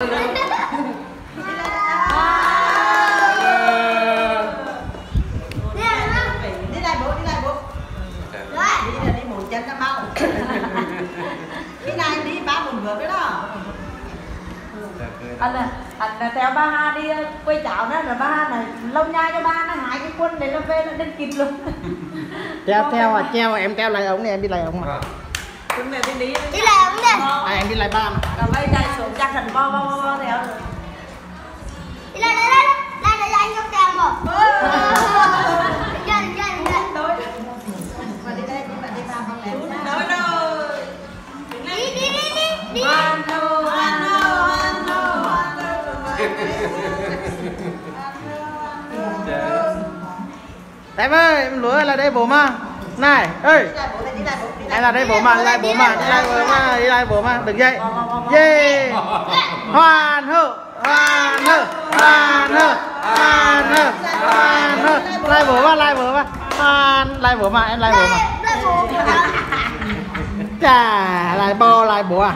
anh là anh là theo ba ha đi quay chảo đó rồi ba ha này lâu nhai cho ba nó hại cái quân này nó về nó đến kịp luôn. Treo treo à treo em treo lại ống này em đi lại ống mà. Mẹ đi đi. Đi à, đi lại ba mà rồi bây giờ xuống chắc thành bo bo bo theo rồi đi làm đây đây đây đây anh không kèm một em ơi em lúa là đây bố mà này ơi bố bố em là đây bố mà lại bố mà đi lại bố mà đi lại bố mà đừng dậy yeah hoàn hậu hoàn hậu hoàn hậu hoàn hậu hoàn hậu lại bố mà lại bố mà hoàn lại bố mà em lại bố mà bố chà lại bò lại bố à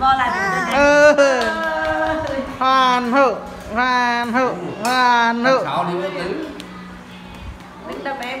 Bo lại ừ hoàn hậu hoàn hậu hoàn tứ Tính đâm em